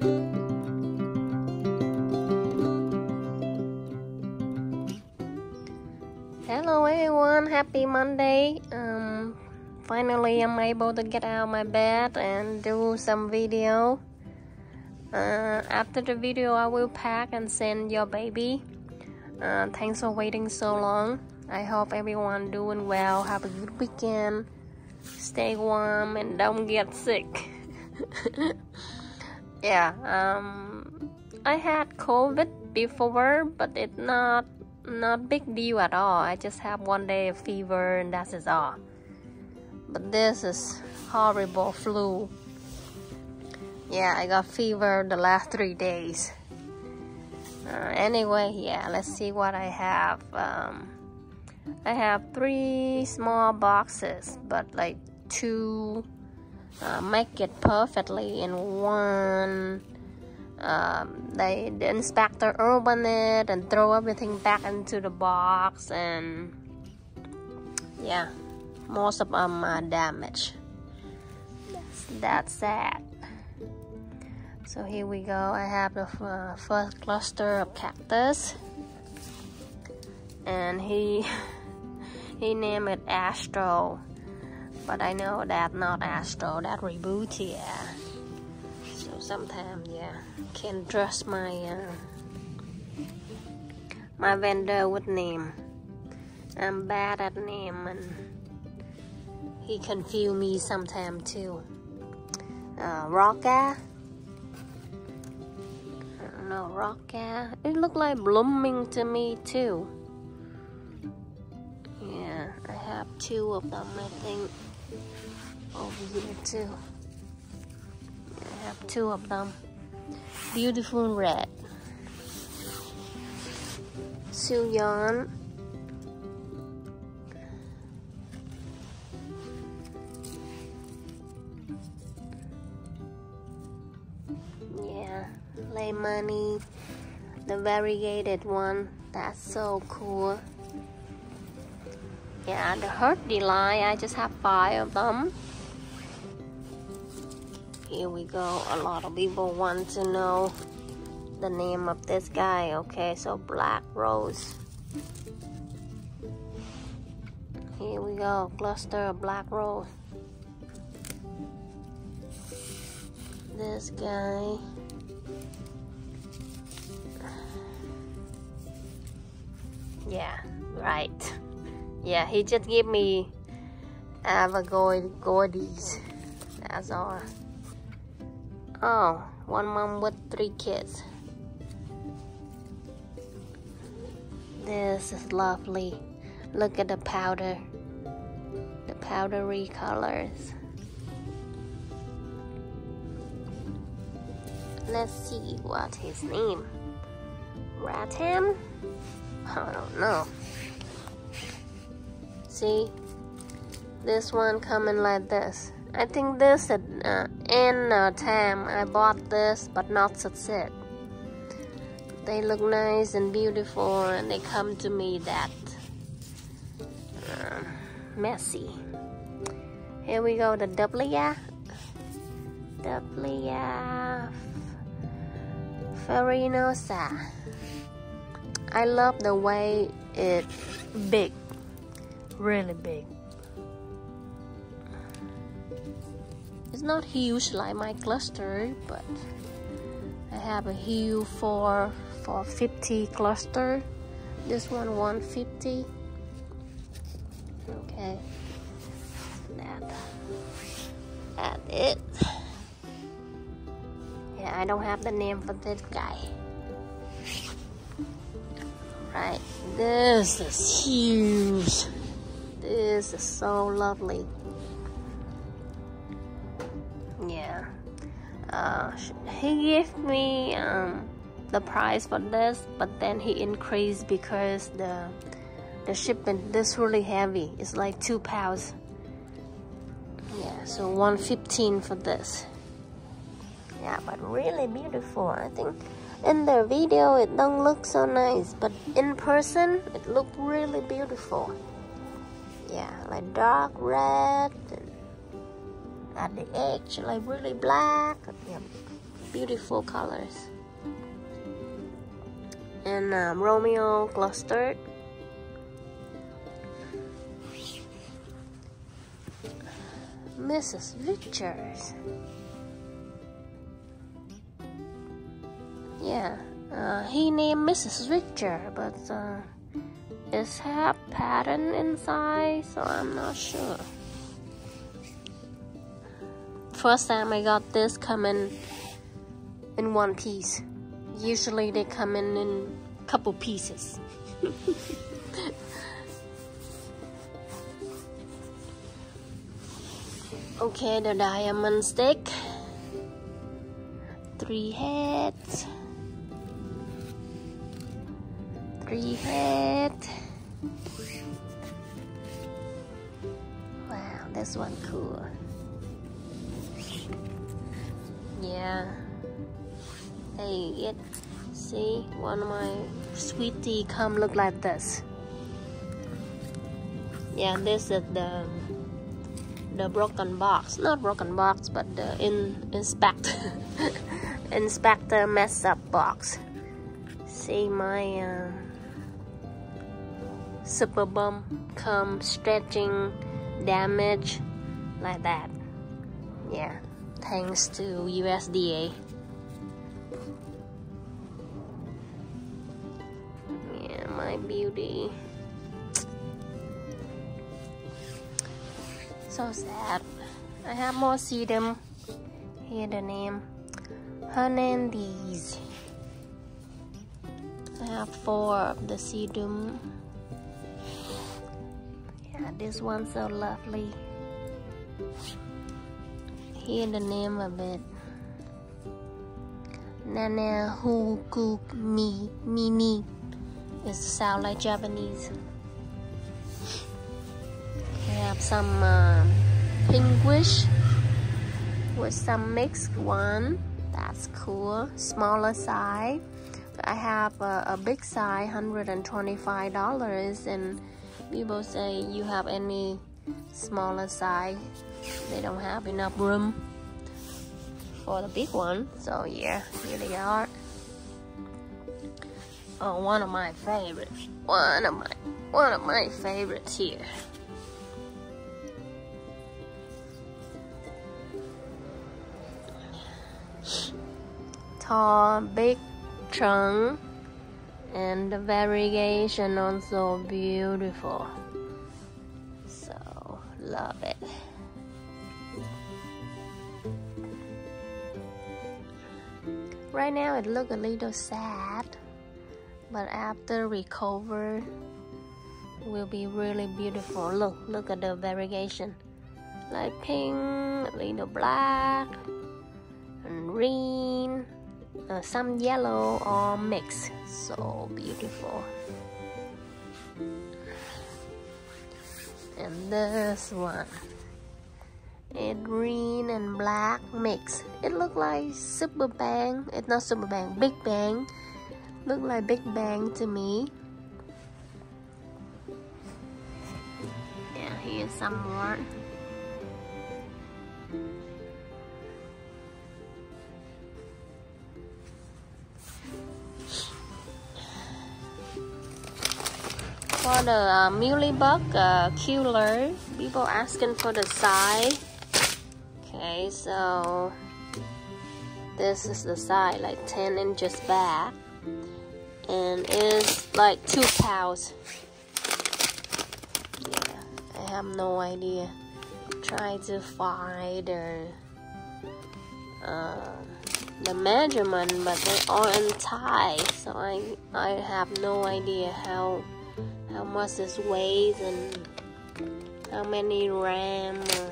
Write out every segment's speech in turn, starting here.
Hello everyone, happy Monday. Um, finally I'm able to get out of my bed and do some video. Uh, after the video I will pack and send your baby. Uh, thanks for waiting so long. I hope everyone doing well. Have a good weekend. Stay warm and don't get sick. yeah, um, I had COVID before, but it's not not big deal at all. I just have one day of fever and that is all. But this is horrible flu. Yeah, I got fever the last three days. Uh, anyway, yeah, let's see what I have. Um, I have three small boxes, but like two uh, make it perfectly in one um, they the inspector open it and throw everything back into the box and yeah most of them are damaged. That's, that's sad so here we go. I have the uh, first cluster of cactus. And he he named it Astro but I know that not Astro that reboot yeah. So sometimes yeah can trust my uh, my vendor with name. I'm bad at name and he confuse me sometimes too. Uh, Rocka I Rocka it look like blooming to me too. Yeah I have two of them I think Oh, over here too I have two of them. Beautiful red. Suyon yeah lay money. The variegated one. That's so cool yeah the heart line I just have five of them. Here we go. A lot of people want to know the name of this guy. Okay so black rose. Here we go. Cluster of black rose. This guy. Yeah right yeah he just gave me uh, Agavoides that's all Oh, one mom with three kids. This is lovely. Look at the powder. The powdery colors. Let's see what his name. Ratam? I don't know. See? This one coming like this. I think this uh, in uh, time I bought this but not succeed. They look nice and beautiful and they come to me that uh, messy. Here we go, the Dudleya. Dudleya farinosa. I love the way it big, really big. It's not huge like my cluster, but I have a huge for for 50 cluster. This one 150. Okay. That that it. Yeah, I don't have the name for this guy. Right, this is huge. Is so lovely. yeah. Uh, he gave me um, the price for this but then he increased because the the shipment this really heavy. It's like two pounds. Yeah so 115 for this. Yeah but really beautiful I think. In the video it don't look so nice but in person it looked really beautiful yeah like dark red and at the edge like really black yeah. beautiful colors. And um, Romeo clustered. Mrs. Richards. Yeah, uh, he named Mrs. Richard, but uh, it's have pattern inside, so I'm not sure. First time I got this coming in one piece. Usually they come in in couple pieces. okay, the diamond stick. Three heads. Heads. Wow, this one cool. Yeah. Hey, it. See, one of my sweetie come look like this. Yeah, this is the the broken box. Not broken box, but the in inspect inspector mess up box. See my uh, super bum come stretching damage like that. Yeah thanks to USDA. Yeah, my beauty. So sad. I have more sedum. Here the name. Hernandez. I have four of the sedum. This one's so lovely hear the name of it. Nana Huku Mi Mini. It sound like Japanese. We have some uh, with some mixed one. That's cool. Smaller size. I have a, a big size, $125 and people say you have any smaller size. They don't have enough room for the big one. So yeah here they are. Oh one of my favorites. One of my one of my favorites here. Tall big trunk and the variegation also beautiful. So love it. Right now it look a little sad, but after recover, will be really beautiful. Look, look at the variegation, like pink, a little black, and green, uh, some yellow all mixed. So beautiful. And this one it green and black mix. It look like Super Bang. It's not Super Bang, Big Bang. Look like Big Bang to me. Yeah, here's some more. For the uh, Mealybug uh, Killer, people asking for the size okay so this is the side like 10 inches back. And it's like two cows. Yeah I have no idea. Try to find the uh, the measurement but they are untied so I I have no idea how how much this weighs and how many ram or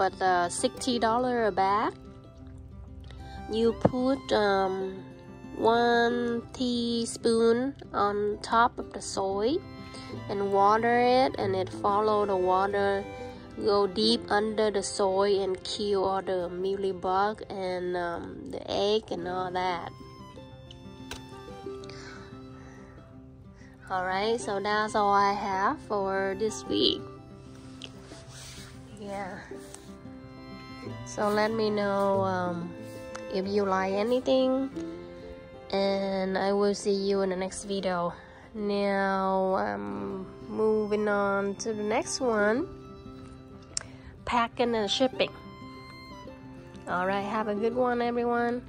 but uh, $60 a bag. You put um, one teaspoon on top of the soy and water it and it follow the water go deep under the soy and kill all the mealy bug and um, the egg and all that alright so that's all I have for this week yeah So let me know um, if you like anything, and I will see you in the next video. Now I'm moving on to the next one packing and shipping. All right, have a good one, everyone.